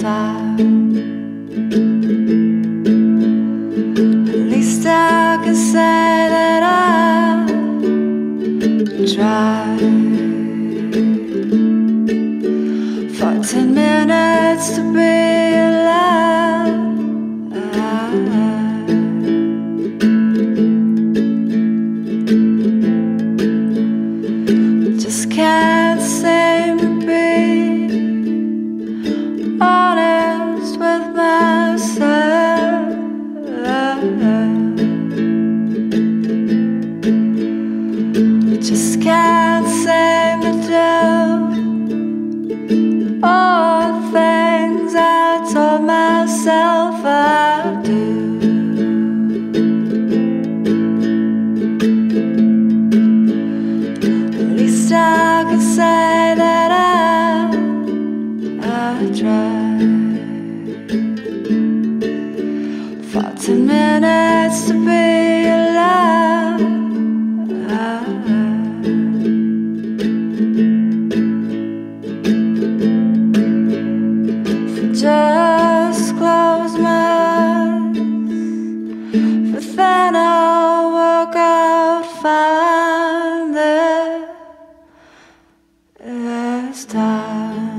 star. At least I can say that I tried for ten minutes to be. Just can't say Ten minutes to be alive. For just close my eyes, for then I'll work out fine. There is time.